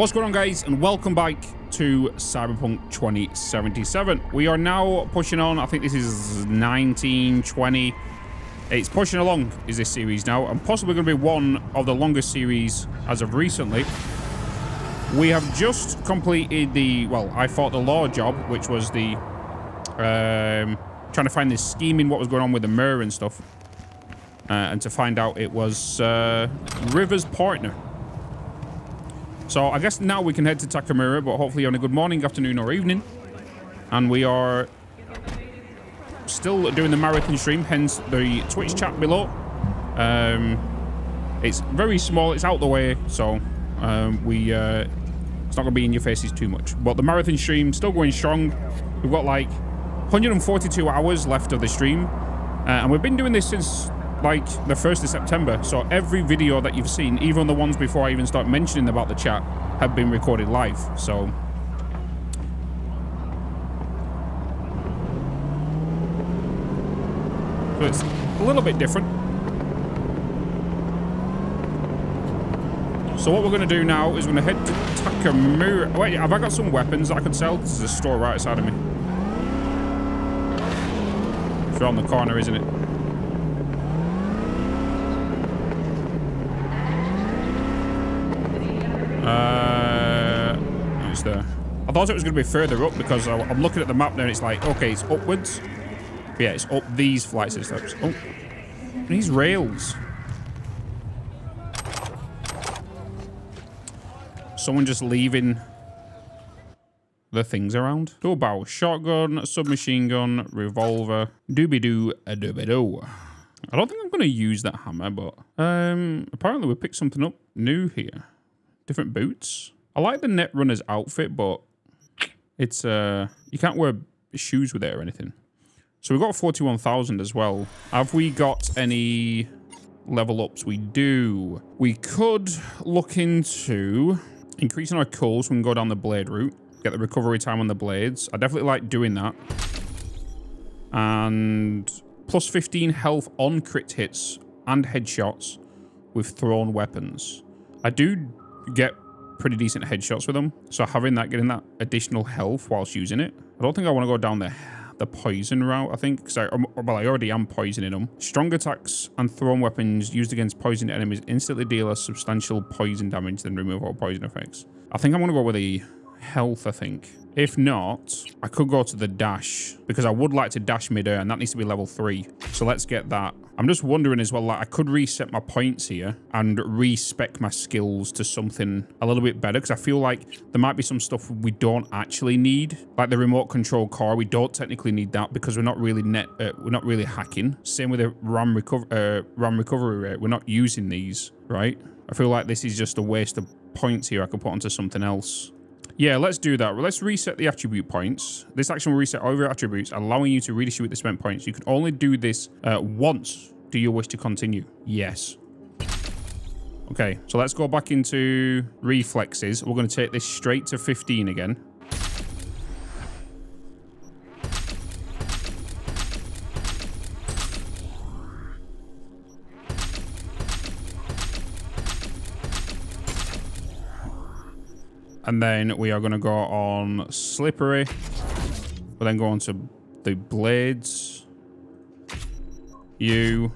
What's going on guys and welcome back to Cyberpunk 2077. We are now pushing on, I think this is 1920. It's pushing along is this series now and possibly going to be one of the longest series as of recently. We have just completed the, well, I fought the law job, which was the, um, trying to find this scheming, what was going on with the mirror and stuff. Uh, and to find out it was uh, River's partner. So I guess now we can head to Takemura, but hopefully on a good morning, afternoon, or evening. And we are still doing the marathon stream, hence the Twitch chat below. Um, it's very small, it's out the way, so um, we uh, it's not going to be in your faces too much. But the marathon stream still going strong. We've got like 142 hours left of the stream. Uh, and we've been doing this since like the 1st of September. So every video that you've seen, even the ones before I even start mentioning about the chat, have been recorded live. So So it's a little bit different. So what we're going to do now is we're going to head to Takemura. Wait, have I got some weapons that I can sell? There's a store right outside of me. It's around the corner, isn't it? Uh, it's there. I thought it was going to be further up because I, am looking at the map now and it's like, okay, it's upwards. But yeah, it's up these flights of steps. Oh, these rails. Someone just leaving the things around. Dual barrel shotgun, submachine gun, revolver, doobie-doo, a doobie-doo. I don't think I'm going to use that hammer, but um, apparently we picked something up new here. Different boots. I like the Netrunner's outfit, but it's uh, you can't wear shoes with it or anything. So we've got 41,000 as well. Have we got any level ups? We do. We could look into increasing our kills so we can go down the blade route. Get the recovery time on the blades. I definitely like doing that. And plus 15 health on crit hits and headshots with thrown weapons. I do get pretty decent headshots with them. So having that, getting that additional health whilst using it. I don't think I want to go down the, the poison route, I think. Because I, um, well, I already am poisoning them. Strong attacks and thrown weapons used against poisoned enemies instantly deal a substantial poison damage, then remove all poison effects. I think I'm going to go with the health, I think. If not, I could go to the dash because I would like to dash mid-air and that needs to be level three. So let's get that. I'm just wondering as well, like I could reset my points here and respec my skills to something a little bit better because I feel like there might be some stuff we don't actually need. Like the remote control car, we don't technically need that because we're not really net, uh, we're not really hacking. Same with the RAM, recover, uh, RAM recovery rate. We're not using these, right? I feel like this is just a waste of points here I could put onto something else. Yeah, let's do that. Let's reset the attribute points. This action will reset all your attributes, allowing you to redistribute the spent points. You can only do this uh, once. Do you wish to continue? Yes. Okay, so let's go back into reflexes. We're going to take this straight to 15 again. And then we are going to go on Slippery. We'll then go on to the Blades. You.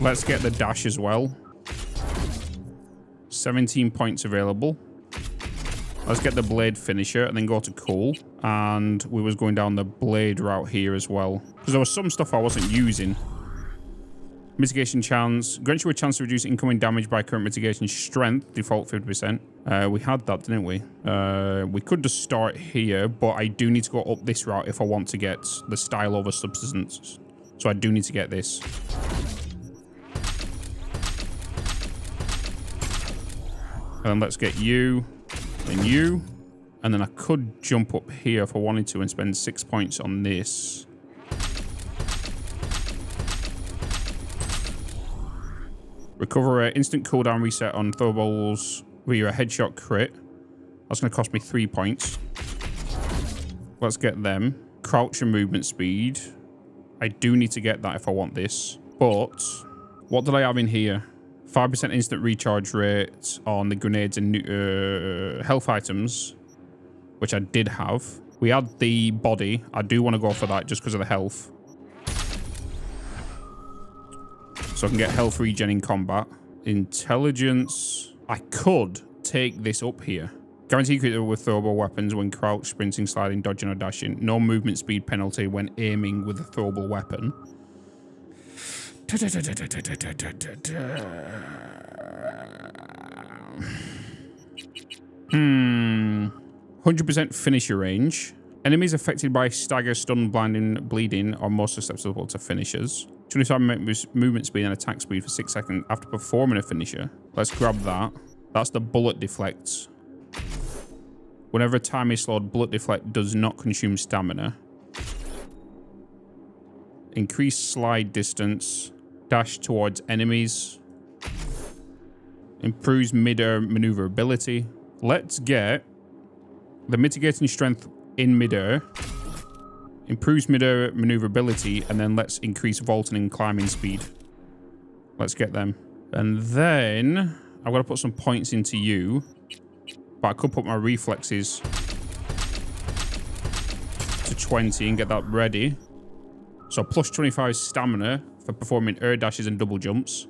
Let's get the dash as well. 17 points available. Let's get the blade finisher and then go to cool. And we was going down the blade route here as well. Because there was some stuff I wasn't using. Mitigation chance. Grants you a chance to reduce incoming damage by current mitigation strength. Default 50%. Uh, we had that, didn't we? Uh, we could just start here, but I do need to go up this route if I want to get the style over substance. So I do need to get this. And let's get you and you. And then I could jump up here if I wanted to and spend six points on this. Recover an instant cooldown reset on throwables via a headshot crit. That's going to cost me three points. Let's get them. Crouch and movement speed. I do need to get that if I want this. But what did I have in here? 5% instant recharge rate on the grenades and uh, health items, which I did have. We had the body. I do want to go for that just because of the health. So I can get health regen in combat. Intelligence. I could take this up here. Guaranteed critical with throwable weapons when crouch, sprinting, sliding, dodging, or dashing. No movement speed penalty when aiming with a throwable weapon. Hmm. 100% finisher range. Enemies affected by stagger, stun, blinding, bleeding are most susceptible to finishers. 25 movement speed and attack speed for 6 seconds after performing a finisher. Let's grab that. That's the bullet deflects. Whenever time is slowed, bullet deflect does not consume stamina. Increase slide distance. Dash towards enemies. Improves mid-air uh, maneuverability. Let's get the mitigating strength in mid-air. Improves mid-air maneuverability. And then let's increase vaulting and climbing speed. Let's get them. And then I've got to put some points into you. But I could put my reflexes to 20 and get that ready. So plus 25 stamina for performing air dashes and double jumps.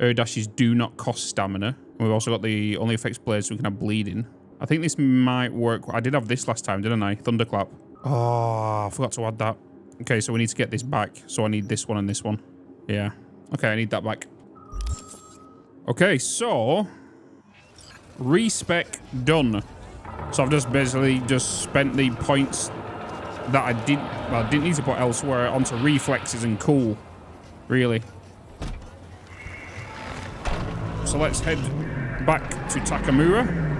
Air dashes do not cost stamina. And We've also got the only affects blades so we can have bleeding. I think this might work. I did have this last time, didn't I? Thunderclap. Oh, I forgot to add that. Okay, so we need to get this back. So I need this one and this one. Yeah. Okay, I need that back. Okay, so... Respec done. So I've just basically just spent the points that I didn't well, I didn't need to put elsewhere onto reflexes and cool. Really. So let's head back to Takemura.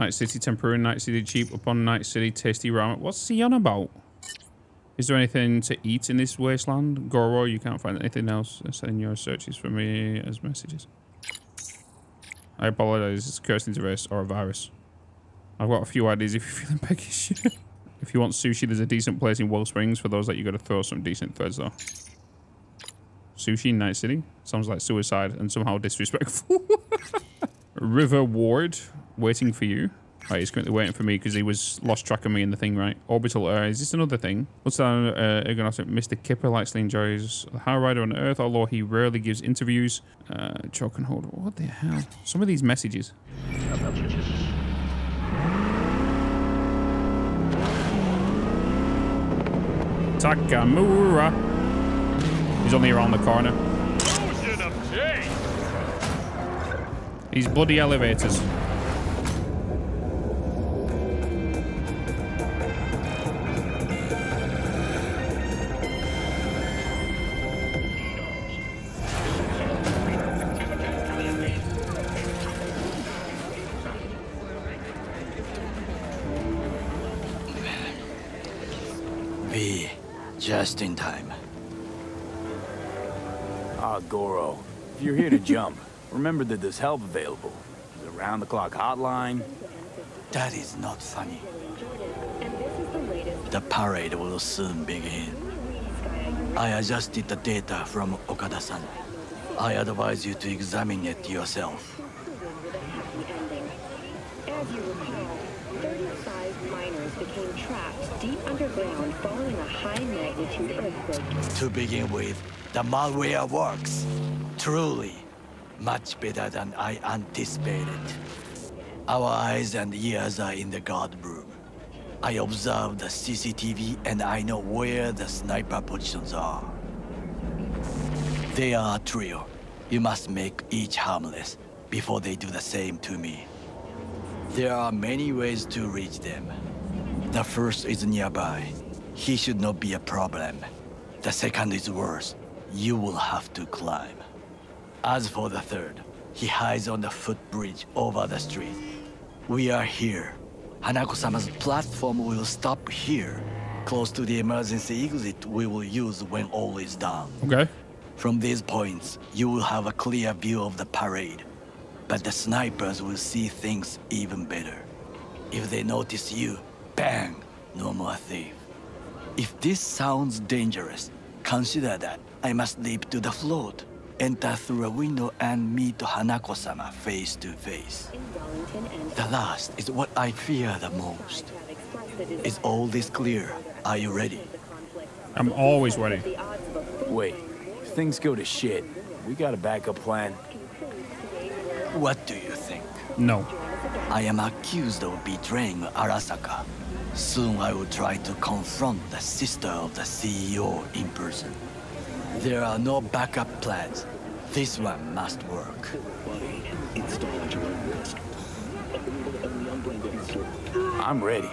Night City Tempura, Night City Cheap upon Night City Tasty Ramen. What's he on about? Is there anything to eat in this wasteland? Goro, you can't find anything else. Send your searches for me as messages. I apologize. It's a cursed interface or a virus. I've got a few ideas if you're feeling peckish. if you want sushi, there's a decent place in Wellsprings For those that you got to throw some decent threads though. Sushi in Night City? Sounds like suicide and somehow disrespectful. River Ward, waiting for you. Right, he's currently waiting for me because he was lost track of me in the thing, right? Orbital Air. Is this another thing? What's that? Uh, Ergonostic Mr. Kipper likely enjoys the High Rider on Earth, although he rarely gives interviews. Uh, choke and hold. What the hell? Some of these messages. Takemura. He's only around the corner. These bloody elevators. Just in time. Ah, Goro. If you're here to jump, remember that there's help available. There's a round-the-clock hotline. That is not funny. The parade will soon begin. I adjusted the data from Okada-san. I advise you to examine it yourself. Underground following a high-magnitude earthquake. To begin with, the malware works. Truly, much better than I anticipated. Our eyes and ears are in the guard room. I observe the CCTV and I know where the sniper positions are. They are a trio. You must make each harmless before they do the same to me. There are many ways to reach them. The first is nearby. He should not be a problem. The second is worse. You will have to climb. As for the third, he hides on the footbridge over the street. We are here. Hanako-sama's platform will stop here, close to the emergency exit we will use when all is done. Okay. From these points, you will have a clear view of the parade. But the snipers will see things even better. If they notice you, Bang! No more thief. If this sounds dangerous, consider that I must leap to the float, enter through a window, and meet Hanako-sama face to face. The last is what I fear the most. Is all this clear? Are you ready? I'm always ready. Wait, if things go to shit, we got a backup plan. What do you think? No. I am accused of betraying Arasaka. Soon I will try to confront the sister of the CEO in person. There are no backup plans. This one must work. I'm ready.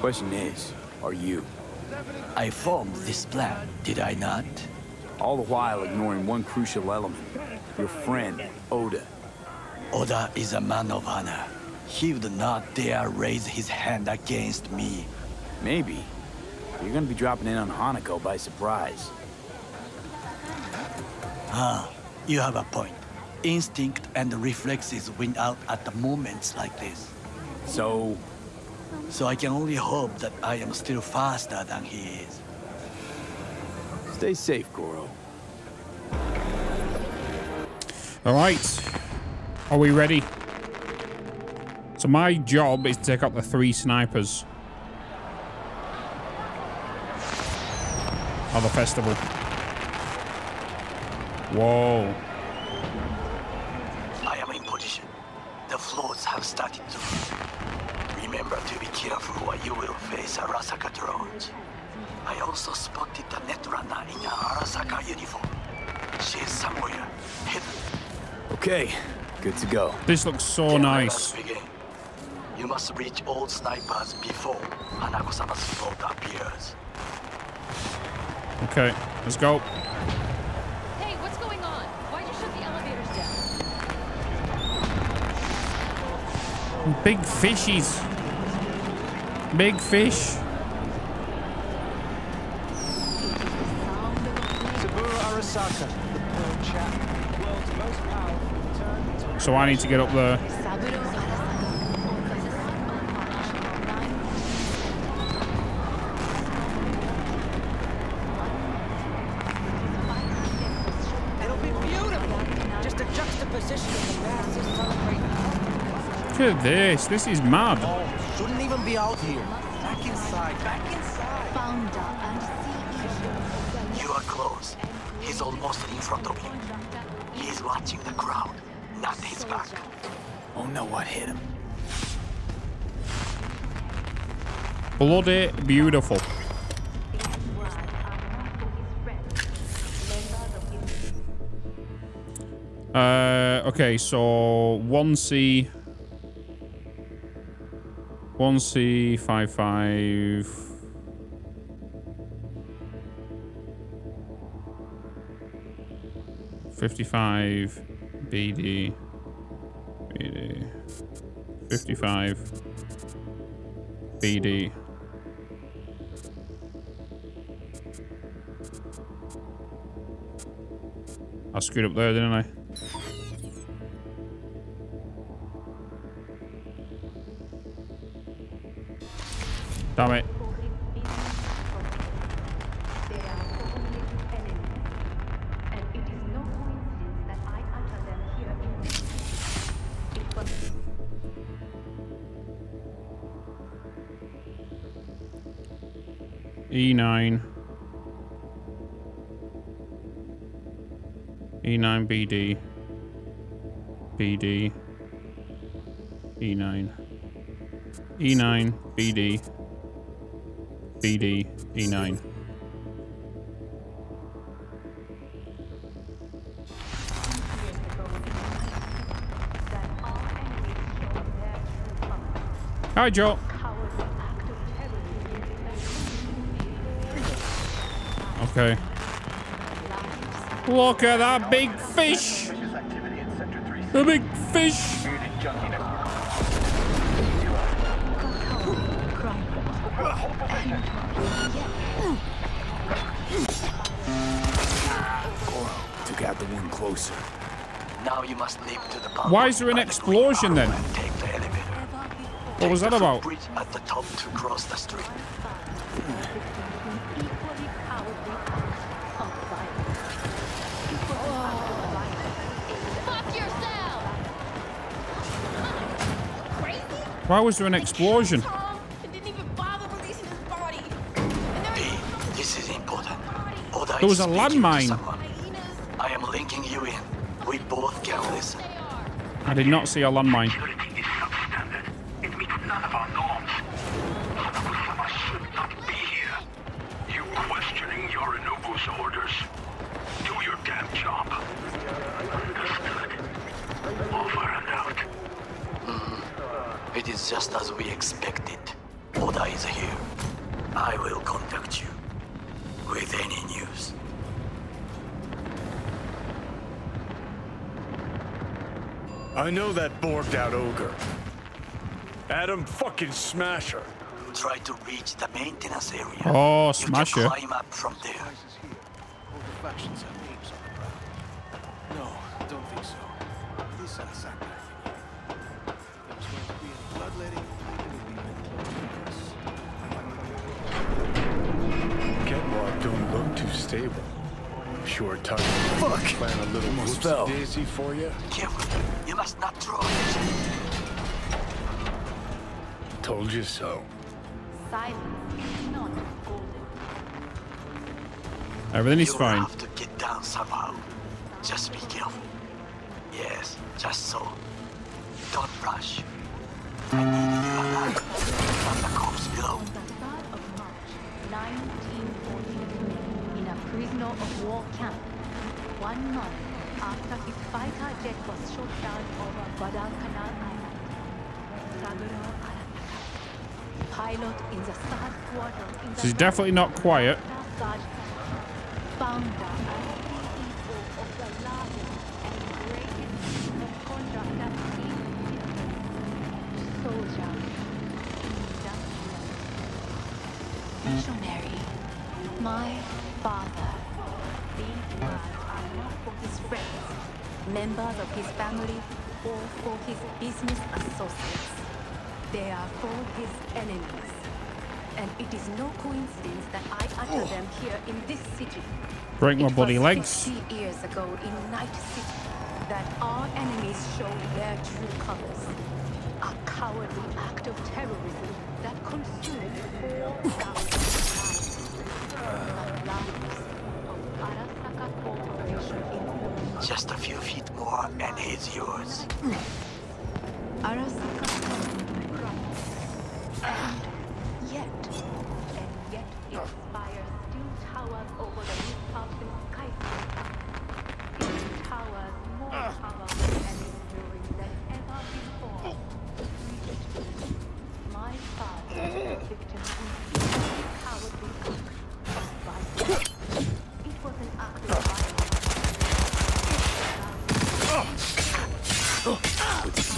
Question is, are you? I formed this plan, did I not? All the while ignoring one crucial element. Your friend, Oda. Oda is a man of honor. He would not dare raise his hand against me. Maybe. You're gonna be dropping in on Hanako by surprise. Ah, you have a point. Instinct and reflexes win out at the moments like this. So, So I can only hope that I am still faster than he is. stay safe, Goro. All right. Are we ready? So my job is to take out the three snipers. Of the festival. Whoa. I am in position. The floats have started to move. Remember to be careful or you will face Arasaka drones. I also spotted the Netrunner in an Arasaka uniform. She is somewhere hidden. Okay, good to go. This looks so Then nice. Let us begin. You must reach all snipers before Hanako-sama's float appears. Okay, let's go. Hey, what's going on? Why'd you shut the elevators down? Big fishies. Big fish. Saburo Arasaka, the poor chap, world's most powerful, turned So I need to get up there. It'll be beautiful. Just a juxtaposition of the masses celebrating. Look at this. This is mad. Oh, shouldn't even be out here. Back inside, back inside. Founder and CEO. You are close. He's almost in front of you. He's watching the crowd, not his back. Oh no, what hit him? Bloody beautiful. Uh, okay, so 1C. 1C, 5 5. Fifty-five, BD, BD, fifty-five, BD. I screwed up there, didn't I? Damn it. E9. E9 BD. BD. E9. E9 BD. BD. E9. Hi, Joe. Okay. Look at that big fish. The big fish. Took out the one closer. Now you must leap to the Why is there an explosion then? The what was that about? Bridge at the top to cross the street. Why was there an explosion? There was a landmine. I am linking you in. We both can listen. I did not see a landmine. That borged out ogre. Adam fucking Smasher. Try to reach the maintenance area. Oh, You Smasher. can climb up from there. All the factions have names on the ground. No, don't think so. At least Arasaka, I think. There was going to be a bloodletting. It would be Kenward don't look too stable. Sure time. Fuck! Plan a little Almost whoopsie fell. daisy for you. Careful. You must not draw attention. Told you so. Silence is not golden. Everything is You'll fine. have to get down somehow. Just be careful. Yes, just so. Don't rush. I need you alive. From the corpse below. On the 3rd of March, 1942, in a prisoner of war camp, one month after his fighter jet was shot down over Guadalcanal Island, Saburo pilot in the third quarter in the She's definitely not quiet. Sergeant, founder and members of his family, or for his business associates. They are for his enemies. And it is no coincidence that I utter them here in this city. Break my It bloody legs. 60 years ago in Night City that our enemies showed their true colors. A cowardly act of terrorism that consumed 4,000 he's yours.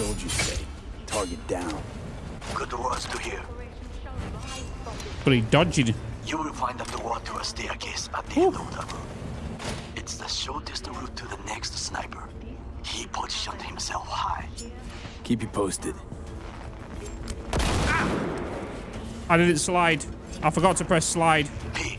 Soldiers say? Target down. Good words to hear. But he dodged. You will find a door to a staircase at the end of the room. It's the shortest route to the next sniper. He positioned himself high. Keep you posted. Ah! I didn't slide. I forgot to press slide. P,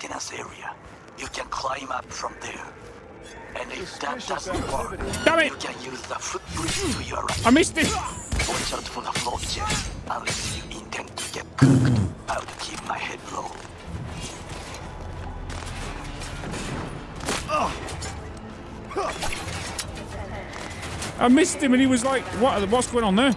maintenance area. You can climb up from there. And if that doesn't work, Damn it! you can use the footbridge to your right. I missed it. Watch out for the float jet. Unless you intend to get cooked, I'll keep my head low. I missed him and he was like, what? What's going on there?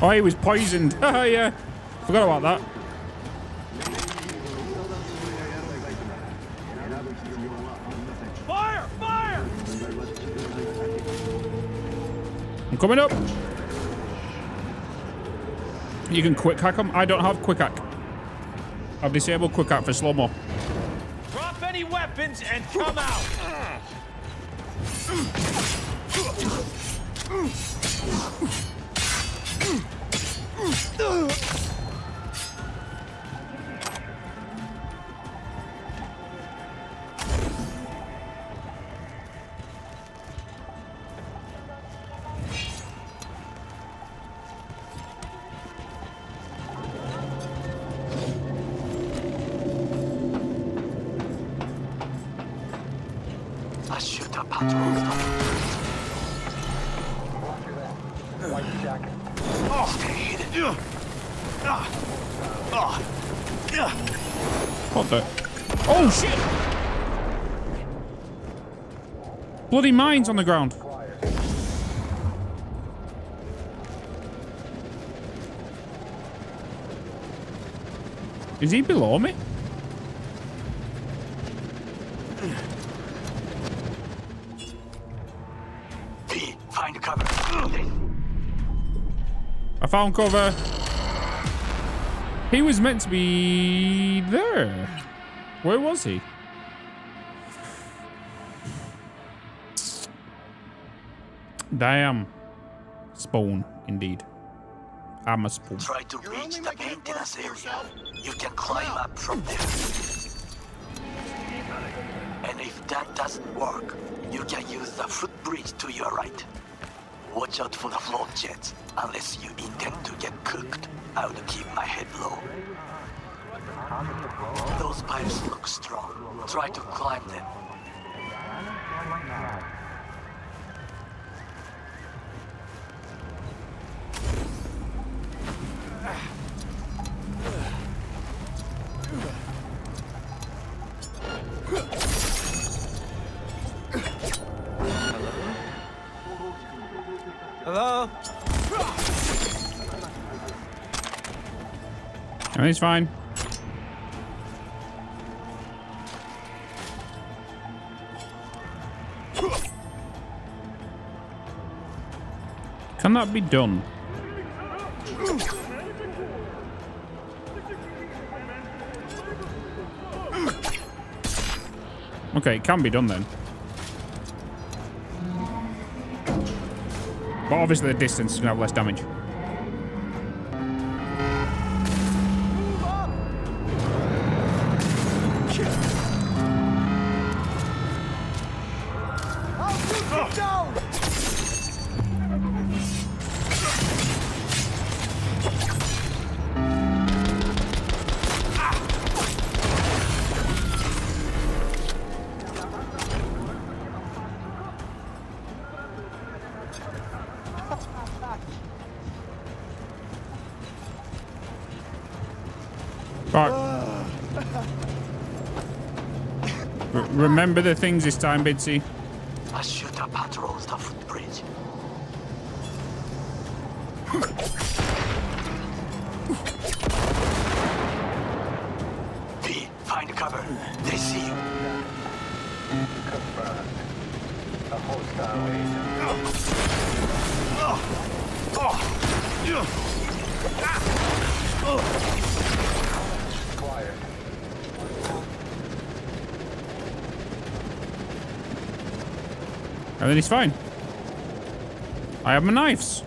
Oh, he was poisoned. Oh, yeah. Forgot about that. Fire! Fire! I'm coming up. You can quick hack him. I don't have quick hack. I've disabled quick hack for slow mo. Drop any weapons and come out! Ugh. Bloody mines on the ground. Is he below me? Find cover. I found cover. He was meant to be there. Where was he? Damn. Spawn, indeed. I'm a spawn. Try to reach the maintenance area. You can climb up from there. And if that doesn't work, you can use the footbridge to your right. Watch out for the float jets. Unless you intend to get cooked, I would keep my head low. Those pipes look strong. Try to climb them. He's fine. Can that be done? Okay, it can be done then. But obviously the distance is going to have less damage. Remember the things this time, Bidsy. A shooter patrols the footbridge. P, find cover. They see you. And then he's fine. I have my knives.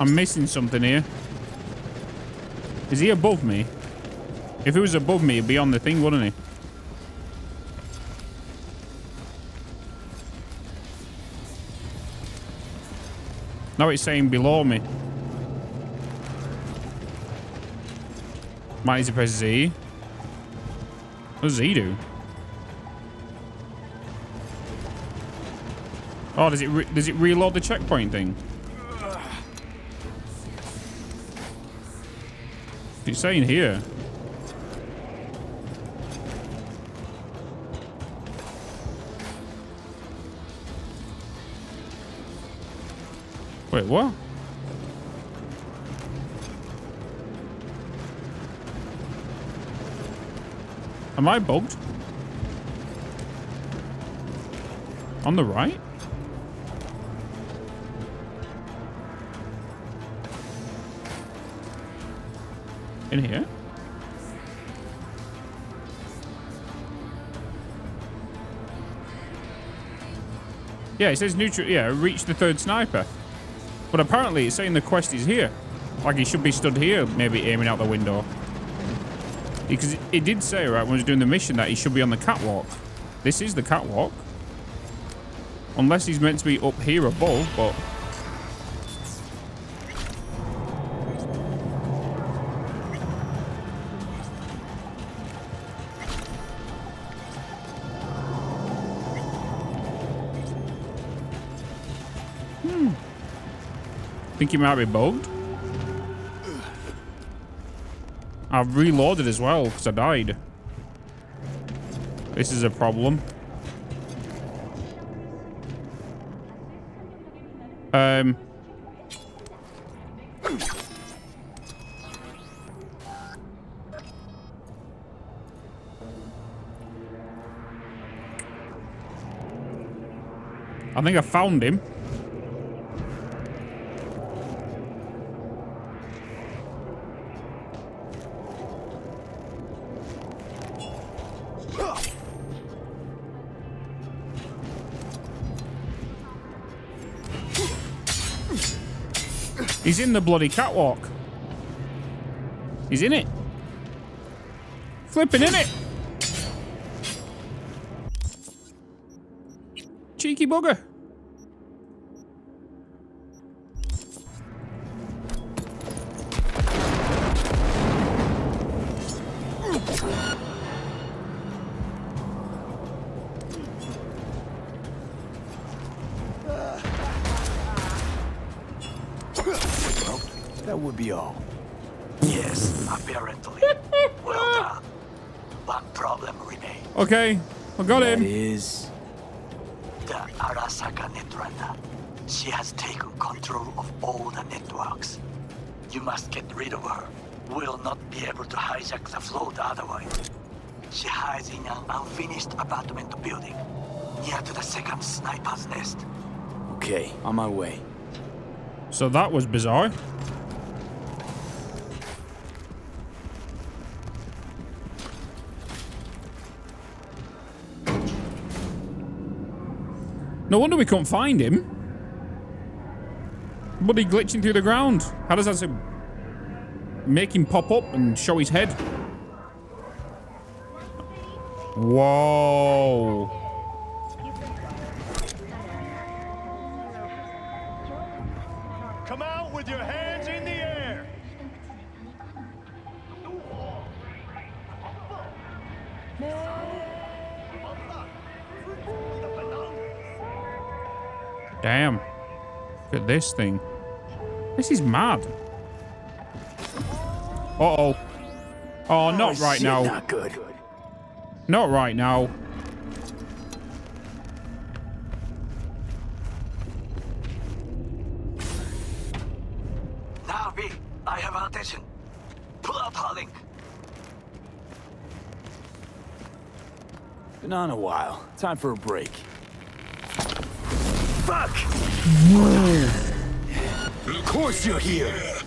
I'm missing something here. Is he above me? If he was above me, he'd be on the thing, wouldn't he? Now it's saying below me. Might need to press Z. What does Z do? Oh, does it does it reload the checkpoint thing? It's saying here. Wait, what? Am I bugged? On the right? In here? Yeah, it says neutral. Yeah, reach the third sniper. But apparently it's saying the quest is here. Like he should be stood here, maybe aiming out the window. Because it, did say, right, when I was doing the mission, that he should be on the catwalk. This is the catwalk. Unless he's meant to be up here above, but... Think he might be bugged? I've reloaded as well because I died. This is a problem. Um. I think I found him. He's in the bloody catwalk. He's in it. Flipping in it. Cheeky bugger. Okay, I got That him. is... The Arasaka Netrunner. She has taken control of all the networks. You must get rid of her. We'll not be able to hijack the float otherwise. She hides in an unfinished apartment building, near to the second sniper's nest. Okay, on my way. So that was bizarre. No wonder we couldn't find him. Buddy glitching through the ground. How does that? Make him pop up and show his head. Whoa. This thing. This is mad. Uh-oh. Oh, not oh, right shit, now. Not good. Not right now. Navi, I have attention. Pull up Harling. Been on a while. Time for a break. Fuck! of course you're here.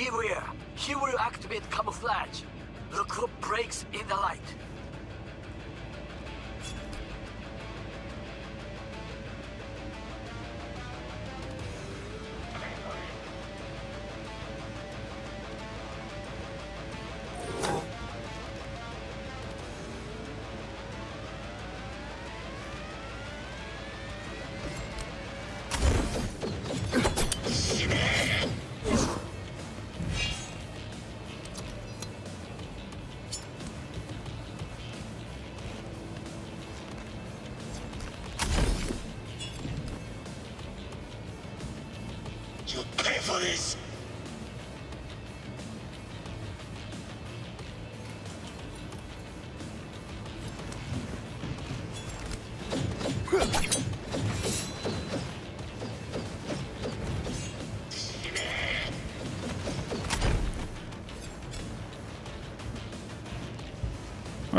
Beware! He will activate camouflage. The group breaks in the light.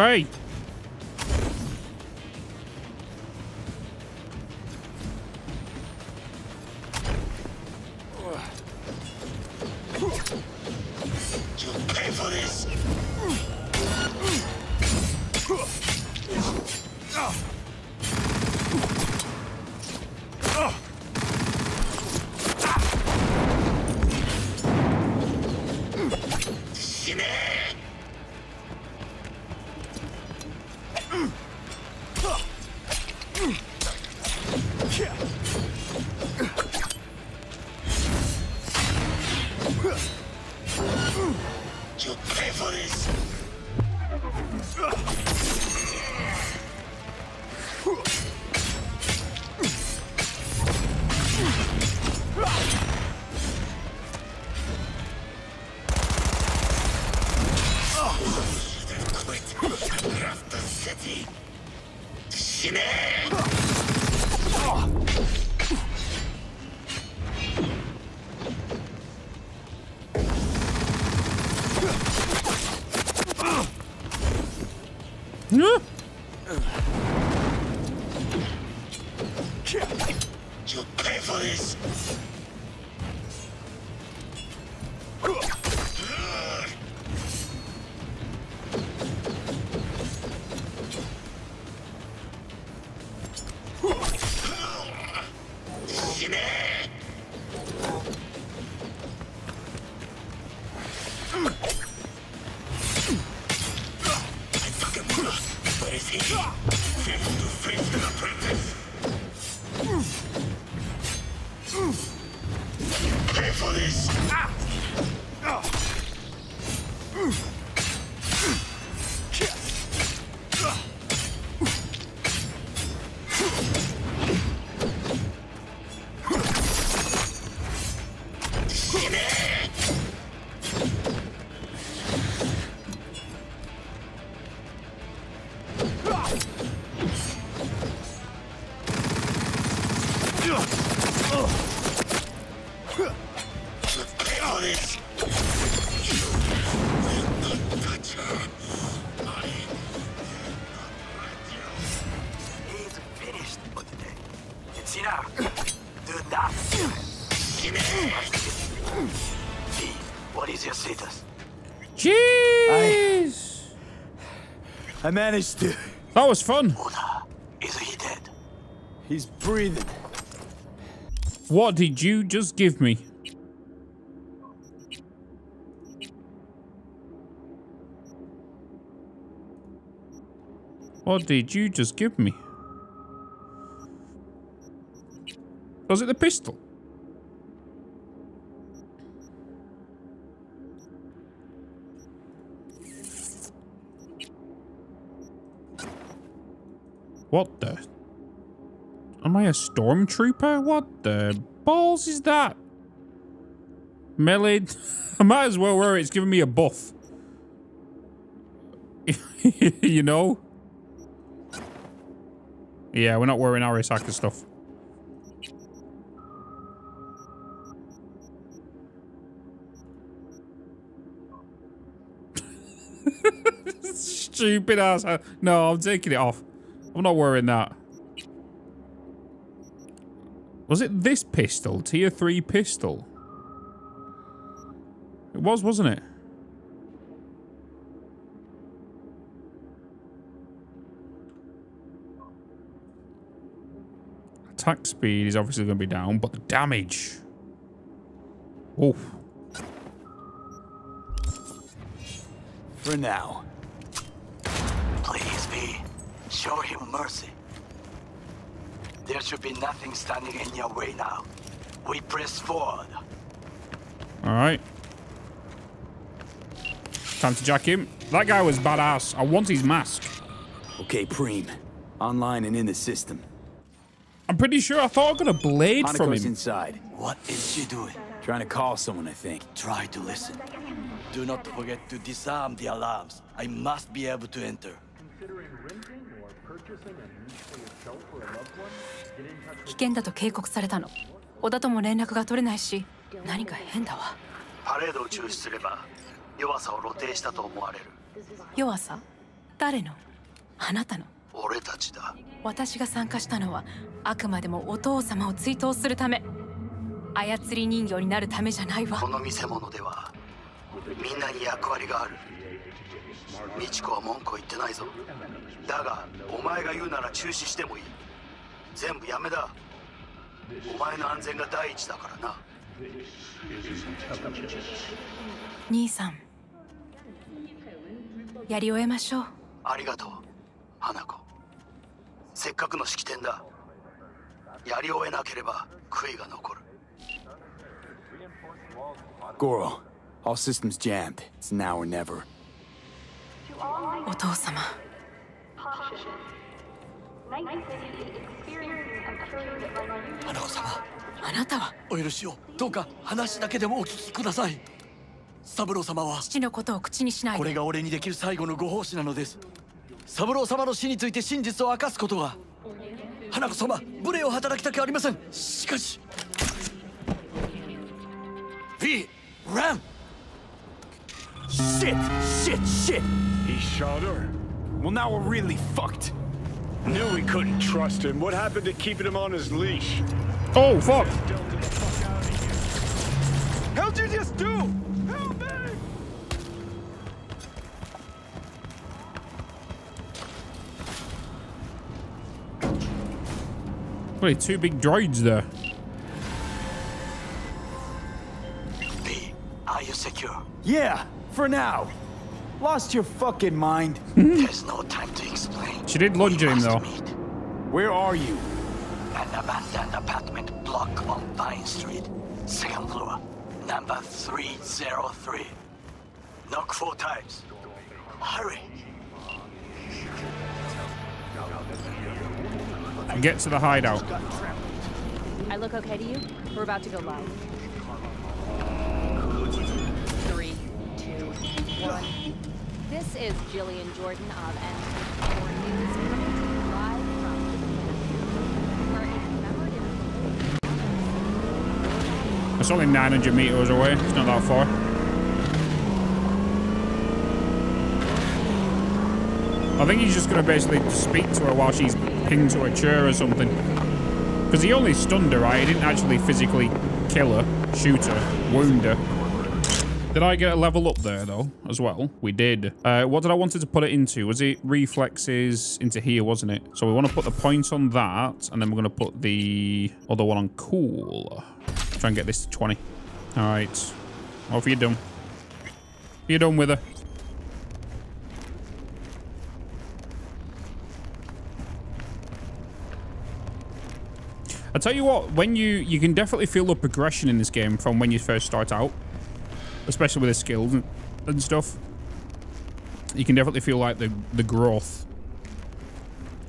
Hey. You'll Quit and left the city. I managed to. That was fun. Oda, is he dead? He's breathing. What did you just give me? What did you just give me? Was it the pistol? What the? Am I a stormtrooper? What the balls is that? Melee. I might as well wear it. It's giving me a buff. you know? Yeah, we're not wearing Arisaka stuff. Stupid ass. No, I'm taking it off. I'm not wearing that. Was it this pistol? Tier 3 pistol? It was, wasn't it? Attack speed is obviously going to be down, but the damage. Oof. For now. Please be. Show him mercy. There should be nothing standing in your way now. We press forward. Alright. Time to jack him. That guy was badass. I want his mask. Okay, Preem. Online and in the system. I'm pretty sure I thought I got a blade from Hanako's him. inside. What is she doing? Trying to call someone, I think. Try to listen. Do not forget to disarm the alarms. I must be able to enter. 危険だと警告されたの。小田とも連絡が取れないし何か変だわ。パレードを中止すれば弱さを露呈したと思われる。弱さ？誰の？あなたの。俺たちだ。私が参加したのはあくまでもお父様を追悼するため。操り人形になるためじゃないわ。この見せ物ではみんなに役割がある。美智子は文句を言ってないぞだがお前が言うなら中止してもいい。全部やめだ。お前の安全が第一だからな。兄さん。やり終えましょう。ありがとう花子。せっかくの式典だ。やり終えなければ悔いが残る。Goro, all systems jammed. It's now or never. お父様花子様あなたはお許しをどうか話だけでもお聞きください三郎様は父のことを口にしないでこれが俺にできる最後のご奉仕なのです三郎様の死について真実を明かすことは花子様無礼を働きたくありませんしかし V! Ram! Shit! Shit! Shit! He shot her. Well, now we're really fucked. Knew we couldn't trust him. What happened to keeping him on his leash? Oh, fuck. How'd you just do? Help me! Wait, two big droids there. V, are you secure? Yeah, for now. Lost your fucking mind. There's no time to explain. She did lunge at him, must though. meet. Where are you? An abandoned apartment block on Pine Street. Second floor. Number 303. Knock four times. Hurry. Get to the hideout. I look okay to you? We're about to go live. Three, two, one. This is Jillian Jordan of NC4 News It's only 900 meters away. It's not that far. I think he's just going to basically speak to her while she's pinned to a chair or something. Because he only stunned her, right? He didn't actually physically kill her, shoot her, wound her. Did I get a level up there, though, as well? We did. Uh, what did I wanted to put it into? Was it reflexes into here, wasn't it? So we want to put the points on that, and then we're going to put the other one on cool. Try and get this to 20. All right. Have you done? You're done with her? I tell you what, when you you can definitely feel the progression in this game from when you first start out, especially with the skills and, and stuff. You can definitely feel like the the growth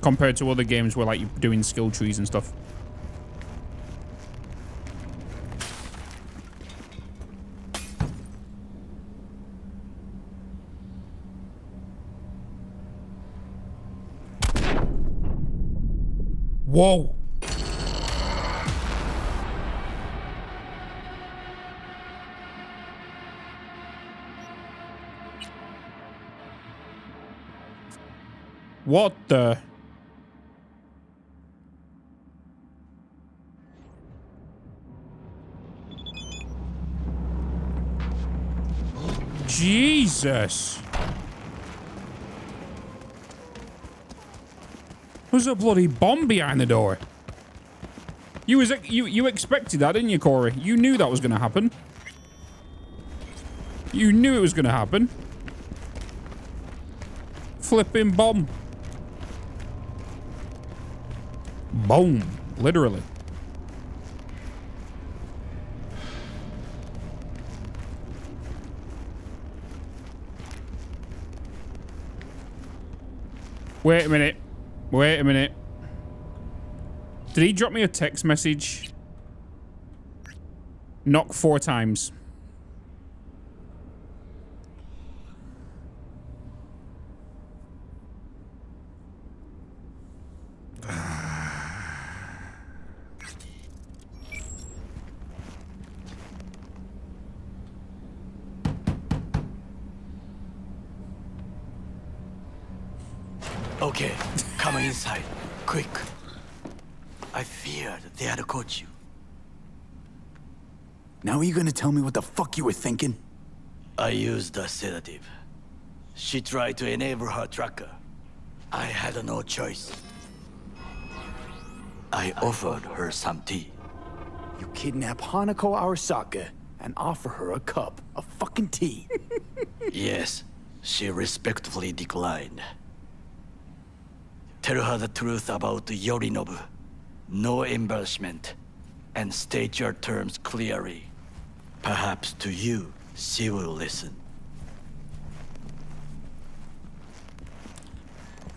compared to other games where like you're doing skill trees and stuff. Whoa. What the? Jesus. There's a bloody bomb behind the door. You was you you expected that, didn't you, Corey? You knew that was going to happen. You knew it was going to happen. Flipping bomb. Boom. Literally. Wait a minute. Wait a minute. Did he drop me a text message? Knock four times. Okay, come inside. Quick. I feared they had caught you. Now are you gonna tell me what the fuck you were thinking? I used a sedative. She tried to enable her tracker. I had no choice. I offered her some tea. You kidnap Hanako Arasaka and offer her a cup of fucking tea. yes, she respectfully declined. Tell her the truth about Yorinobu. No embellishment. And state your terms clearly. Perhaps to you, she will listen.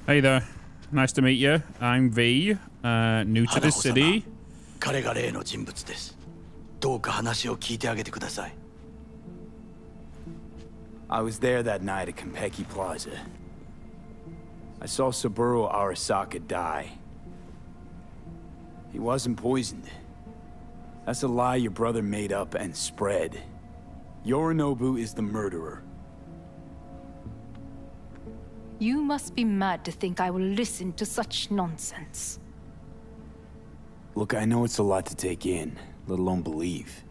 Hey there. Nice to meet you. I'm V, uh, new to the city. I was there that night at Konpeki Plaza. I saw Saburo Arasaka die. He wasn't poisoned. That's a lie your brother made up and spread. Yorinobu is the murderer. You must be mad to think I will listen to such nonsense. Look, I know it's a lot to take in, let alone believe.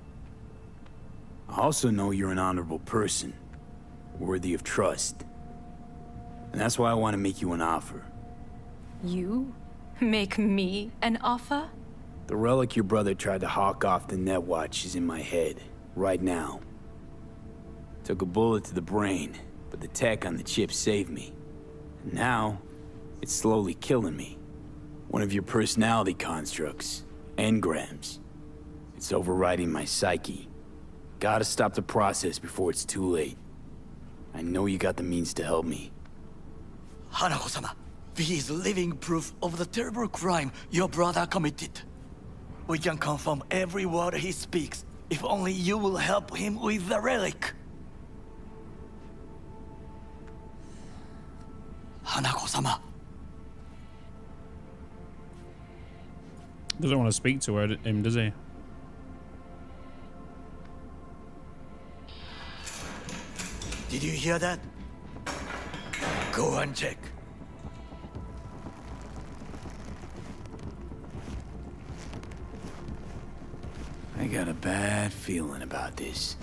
I also know you're an honorable person, worthy of trust. And that's why I want to make you an offer. You make me an offer? The relic your brother tried to hawk off the Netwatch is in my head, right now. Took a bullet to the brain, but the tech on the chip saved me. And now, it's slowly killing me. One of your personality constructs, engrams. It's overriding my psyche. Gotta stop the process before it's too late. I know you got the means to help me. Hanako-sama, V is living proof of the terrible crime your brother committed. We can confirm every word he speaks, if only you will help him with the relic. Hanako-sama, Doesn't want to speak to her, him, does he? did you hear that? Go and check. I got a bad feeling about this.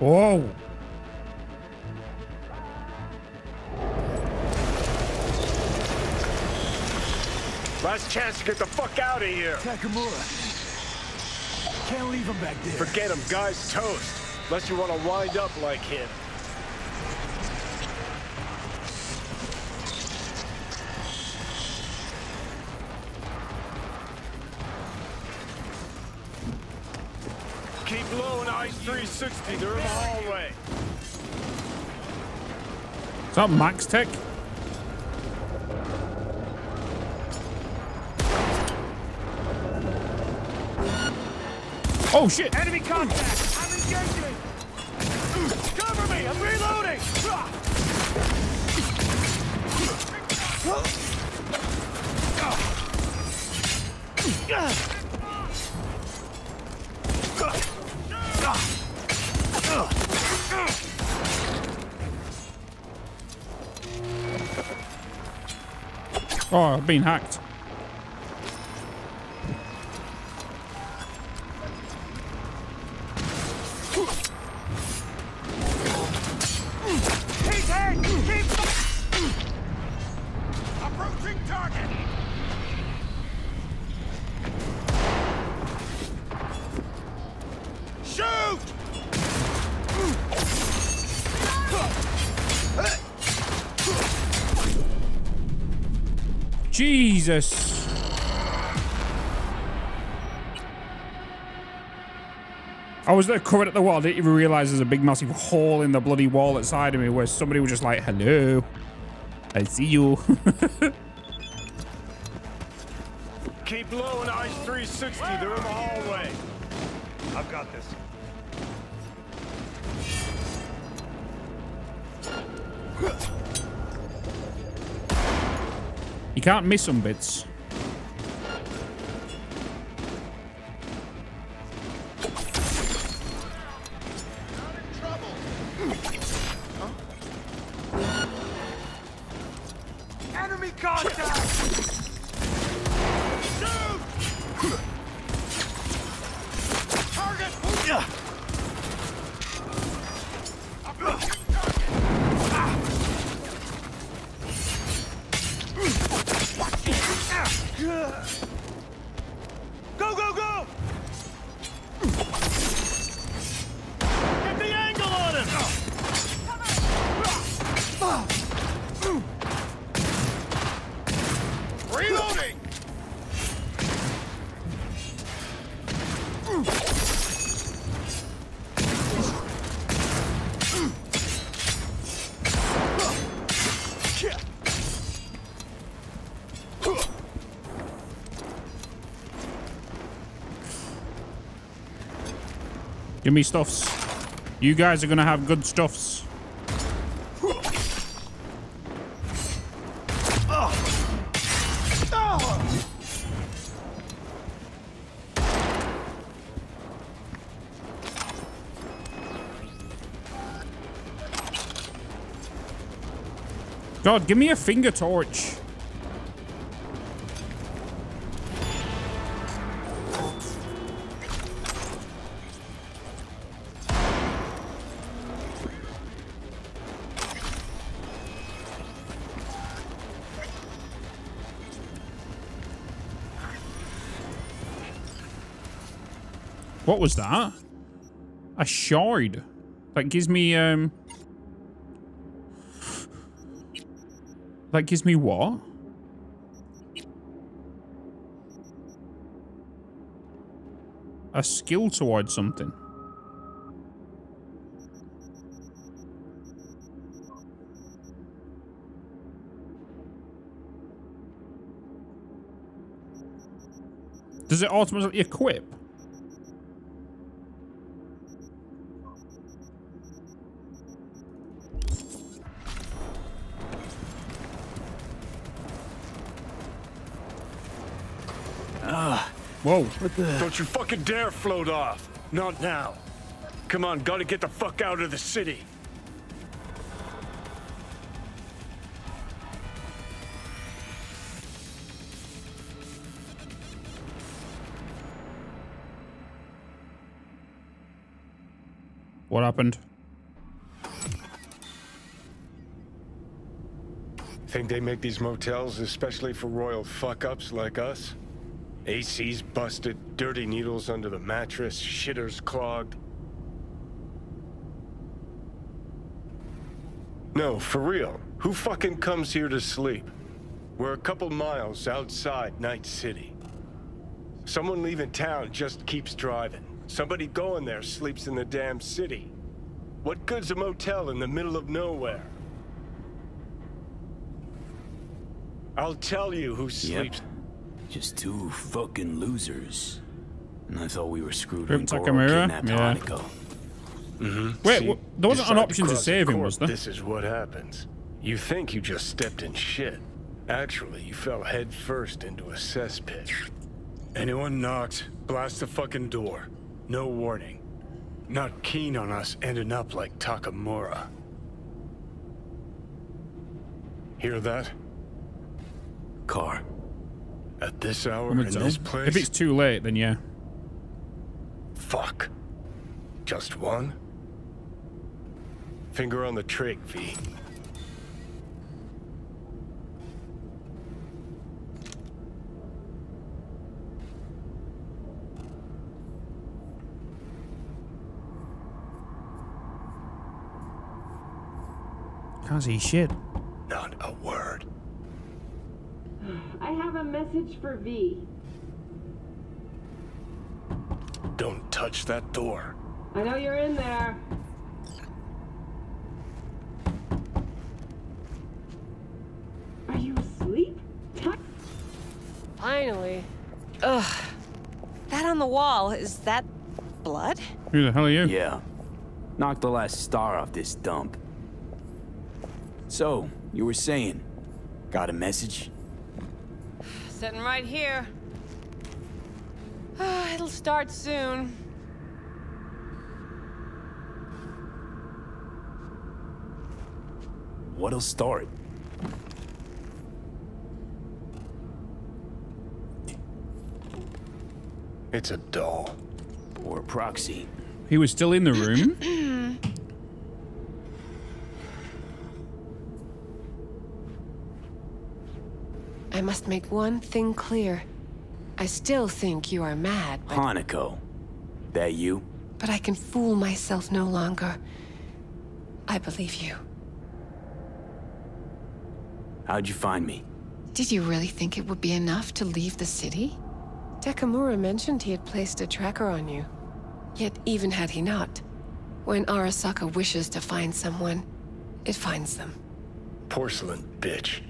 Whoa. Last chance to get the fuck out of here. Takemura. Can't leave him back there. Forget him, guy's toast. Unless you want to wind up like him. Keep low and ice 360. They're in the hallway. Is that MaxTac? Oh shit! Enemy contact! I'm engaging! Cover me! I'm reloading! Oh, I've been hacked. Was there covered at the wall. I didn't even realize there's a big massive hole in the bloody wall outside of me where somebody was just like, hello. I see you. Keep low and eyes 360. They're in the hallway. I've got this. you can't miss some bits. Contact! Give me stuffs. You guys are going to have good stuffs. God, give me a finger torch. What was that? A shard. That gives me, um... That gives me what? A skill towards something. Does it automatically equip? Whoa. What the? Don't you fucking dare float off. Not now. Come on, gotta get the fuck out of the city. What happened? Think they make these motels especially for royal fuck-ups like us? AC's busted, dirty needles under the mattress, shitters clogged. No, for real. Who fucking comes here to sleep? We're a couple miles outside Night City. Someone leaving town just keeps driving. Somebody going there sleeps in the damn city. What good's a motel in the middle of nowhere? I'll tell you who sleeps. Just two fucking losers. And I thought we were screwed Group when Goro Takemura? kidnapped Yeah. Hanako. Mm-hmm. Wait, wha- there wasn't an option to save him, was there? This is what happens. You think you just stepped in shit. Actually, you fell head first into a cesspit. Anyone knocks, blast the fucking door. No warning. Not keen on us ending up like Takemura. Hear that? Car. At this hour in gonna this place? If it's too late, then yeah. Fuck. Just one? Finger on the trig, V. Can't see shit. Not a word. I have a message for V. Don't touch that door. I know you're in there. Are you asleep? Finally. Ugh. That on the wall, is that blood? Who the hell are you? Yeah. Knocked the last star off this dump. So, you were saying, got a message? Sitting right here. Ah, It'll start soon. What'll start? It's a doll. Or a proxy. He was still in the room. I must make one thing clear. I still think you are mad, but, Hanako. That you? but I can fool myself no longer. I believe you. How'd you find me? Did you really think it would be enough to leave the city? Takemura mentioned he had placed a tracker on you. Yet even had he not, when Arasaka wishes to find someone, it finds them. Porcelain bitch.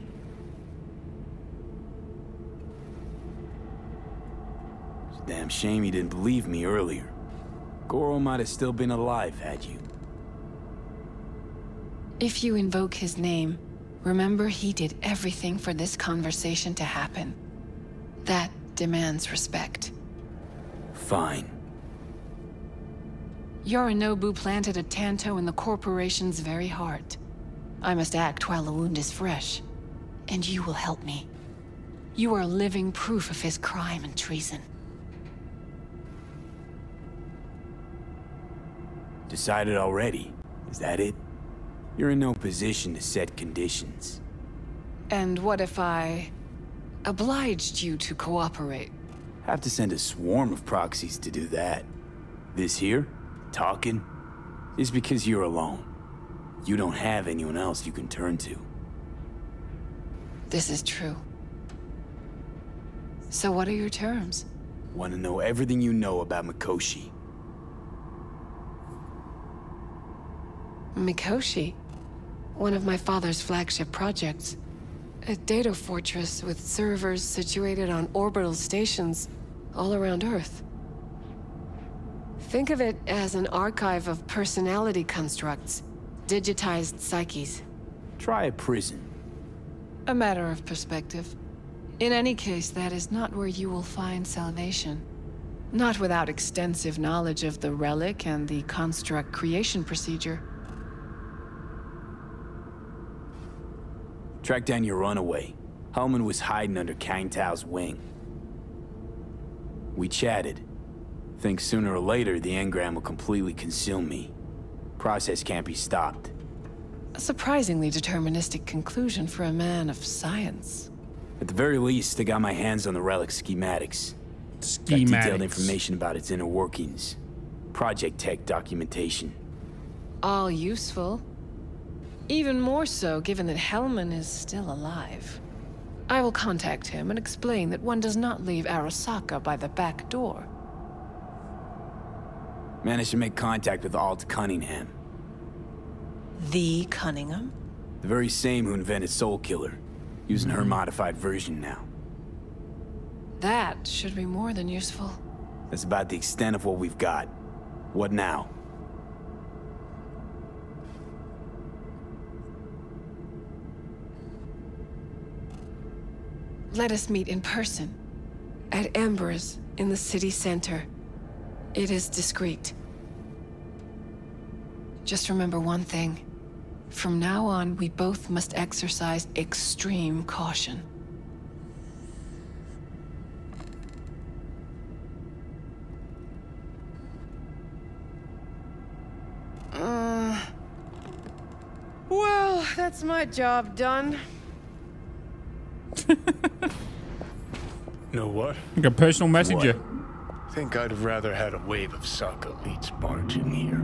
It's a damn shame you didn't believe me earlier. Goro might have still been alive had you. If you invoke his name, remember he did everything for this conversation to happen. That demands respect. Fine. Yorinobu planted a Tanto in the corporation's very heart. I must act while the wound is fresh. And you will help me. You are living proof of his crime and treason. Decided already? Is that it? You're in no position to set conditions. And what if I... obliged you to cooperate? Have to send a swarm of proxies to do that. This here, talking, is because you're alone. You don't have anyone else you can turn to. This is true. So what are your terms? Want to know everything you know about Mikoshi. Mikoshi, one of my father's flagship projects. A data fortress with servers situated on orbital stations all around Earth. Think of it as an archive of personality constructs, digitized psyches. Try a prison. A matter of perspective. In any case, that is not where you will find salvation. Not without extensive knowledge of the relic and the construct creation procedure. Track down your runaway. Hellman was hiding under Kang Tao's wing. We chatted. Think sooner or later the engram will completely consume me. Process can't be stopped. A surprisingly deterministic conclusion for a man of science. At the very least, I got my hands on the relic schematics. Schematics. Got detailed information about its inner workings. Project tech documentation. All useful. Even more so given that Hellman is still alive. I will contact him and explain that one does not leave Arasaka by the back door. Managed to make contact with Alt Cunningham. The Cunningham? The very same who invented Soulkiller. Using her hmm. modified version now. That should be more than useful. That's about the extent of what we've got. What now? Let us meet in person. At Embers, in the city center. It is discreet. Just remember one thing. From now on, we both must exercise extreme caution. Uh, well, that's my job done. Know what? Like a personal messenger. Think I'd have rather had a wave of Saka elites barge in here.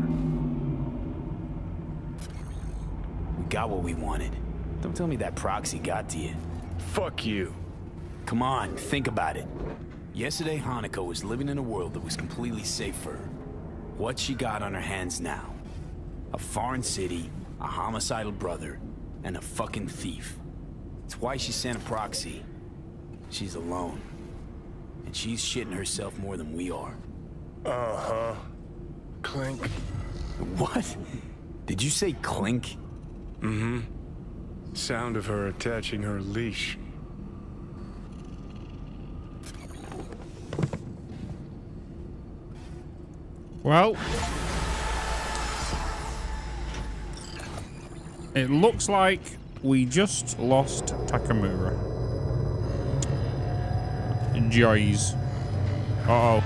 We got what we wanted. Don't tell me that proxy got to you. Fuck you. Come on, think about it. Yesterday, Hanako was living in a world that was completely safe for her. What she got on her hands now? A foreign city, a homicidal brother, and a fucking thief. It's why she sent a proxy. She's alone. And she's shitting herself more than we are. Uh-huh. Clink. What? Did you say clink? Mm-hmm. Sound of her attaching her leash. Well, it looks like we just lost Takemura. Joys. Uh oh.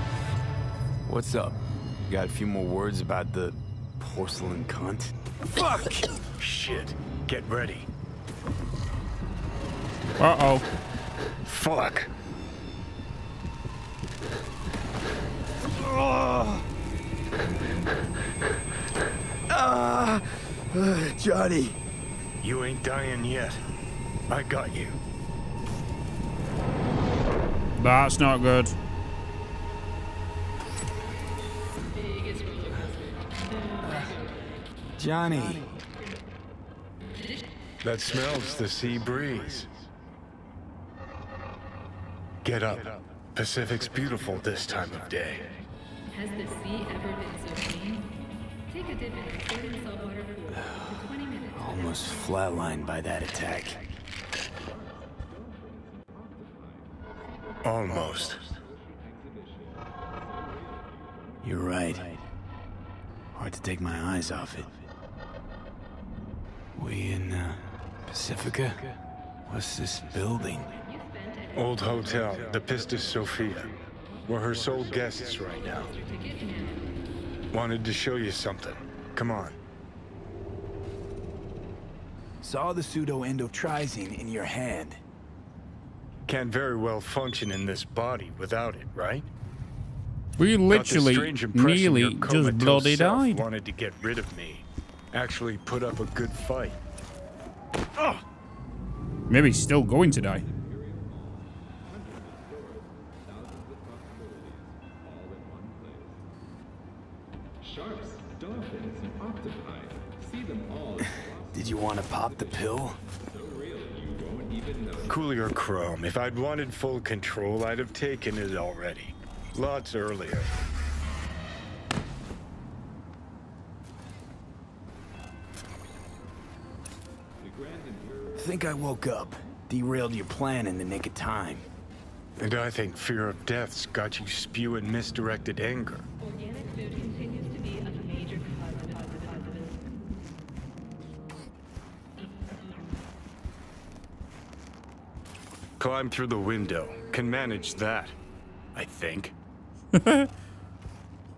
What's up? You got a few more words about the porcelain cunt? Fuck! Shit. Get ready. Uh oh. Fuck. Oh. Ah, Johnny. You ain't dying yet. I got you. That's not good. Johnny. That smells the sea breeze. Get up. Pacific's beautiful this time of day. Has the sea ever been so clean? Take a dip in the sodium saltwater pool for 20 minutes. Almost flatlined by that attack. Almost. You're right. Hard to take my eyes off it. We in, uh, Pacifica? What's this building? Old hotel, the Pistis Sophia. We're her sole guests right now. Wanted to show you something. Come on. Saw the pseudo-endotrizine in your hand. Can't very well function in this body without it, right? We literally strange impression nearly just comatose bloody self died. Wanted to get rid of me. Actually put up a good fight. Oh, Maybe he's still going to die. Did you want to pop the pill? Coolier Chrome, if I'd wanted full control, I'd have taken it already. Lots earlier. Think I woke up. Derailed your plan in the nick of time. And I think fear of death's got you spewing misdirected anger. Climb through the window. Can manage that. I think. I'm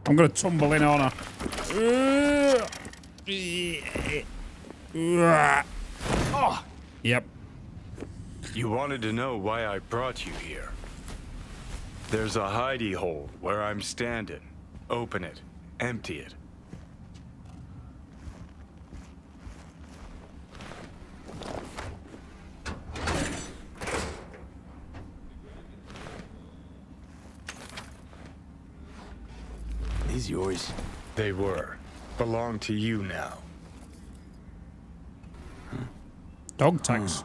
gonna tumble in on her. Oh, Yep. you wanted to know why I brought you here. There's a hidey hole where I'm standing. Open it. Empty it. These yours? They were. Belong to you now. Dog tags.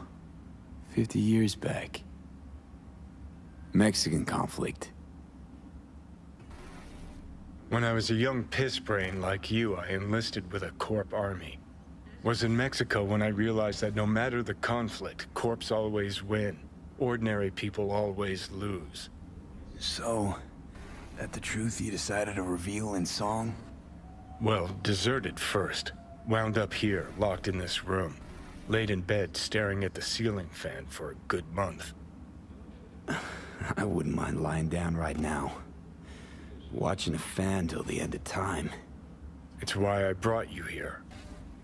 50 years back. Mexican conflict. When I was a young piss brain like you, I enlisted with a Corp army. Was in Mexico when I realized that no matter the conflict, Corps always win. Ordinary people always lose. So, that the truth you decided to reveal in song? Well, deserted first. Wound up here, locked in this room. Laid in bed, staring at the ceiling fan for a good month. I wouldn't mind lying down right now. Watching a fan till the end of time. It's why I brought you here.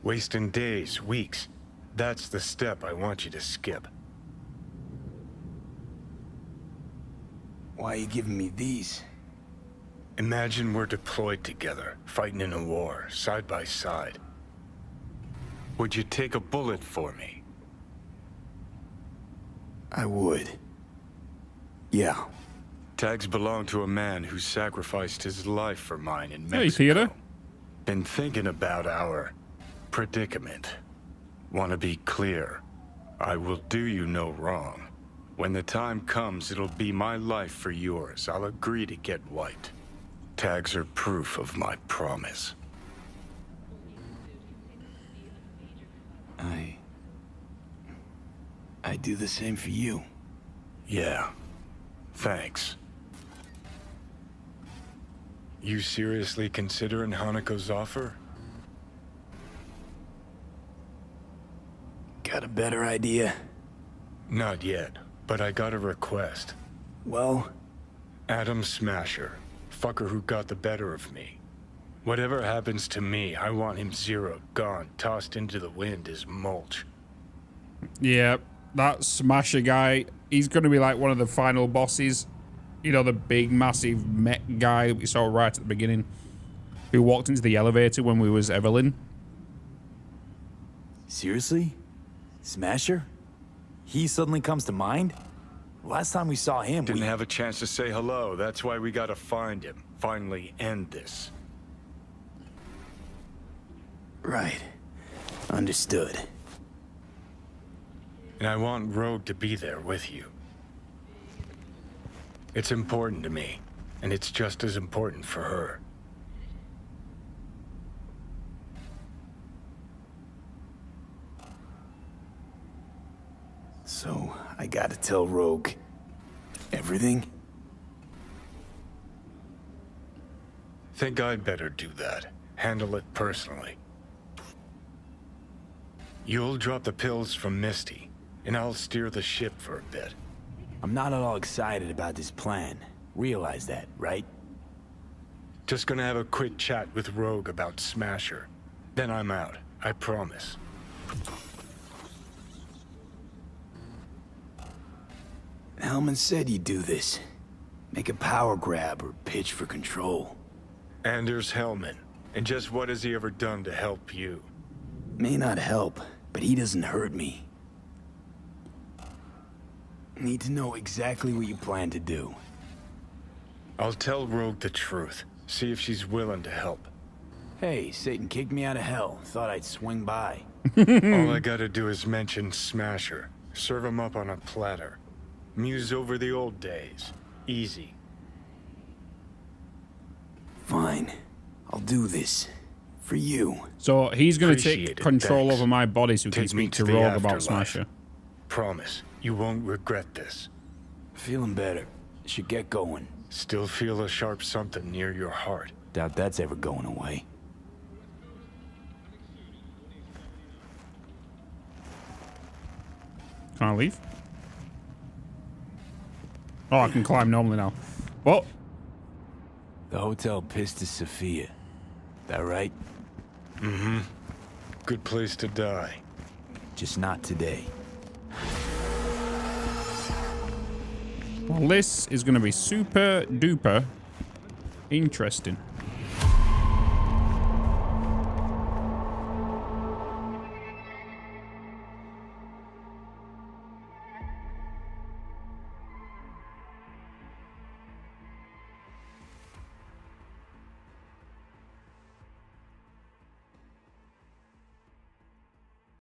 Wasting days, weeks. That's the step I want you to skip. Why are you giving me these? Imagine we're deployed together, fighting in a war, side by side. Would you take a bullet for me? I would. Yeah. Tags belong to a man who sacrificed his life for mine in Mexico. Hey, theater. Been thinking about our predicament. Want to be clear. I will do you no wrong. When the time comes, it'll be my life for yours. I'll agree to get white. Tags are proof of my promise. I... I do the same for you. Yeah. Thanks. You seriously considering Hanako's offer? Got a better idea? Not yet, but I got a request. Well? Adam Smasher. Fucker who got the better of me. Whatever happens to me, I want him zeroed, gone, tossed into the wind as mulch. Yeah, that Smasher guy, he's going to be like one of the final bosses. You know, the big, massive mech guy that we saw right at the beginning. Who walked into the elevator when we was Evelyn. Seriously? Smasher? He suddenly comes to mind? Last time we saw him, Didn't we... have a chance to say hello. That's why we gotta find him. Finally end this. Right. Understood. And I want Rogue to be there with you. It's important to me, and it's just as important for her. So, I gotta tell Rogue... everything? Think I'd better do that. Handle it personally. You'll drop the pills from Misty, and I'll steer the ship for a bit. I'm not at all excited about this plan. Realize that, right? Just gonna have a quick chat with Rogue about Smasher. Then I'm out. I promise. Hellman said you'd do this. Make a power grab or pitch for control. Anders Hellman. And just what has he ever done to help you? May not help, but he doesn't hurt me. Need to know exactly what you plan to do. I'll tell Rogue the truth. See if she's willing to help. Hey, Satan kicked me out of hell. Thought I'd swing by. All I gotta do is mention Smasher. Serve him up on a platter. Muse over the old days. Easy. Fine. I'll do this. For you. So he's going to Appreciate take control thanks. over my body so he can me speak to to Rogue about. Smasher. Promise, you won't regret this. Feeling better. Should get going. Still feel a sharp something near your heart. Doubt that's ever going away. Can I leave? Oh, I can climb normally now. What? The hotel Pistis Sophia. That right? Mm-hmm. Good place to die. Just not today. Well, this is going to be super duper interesting.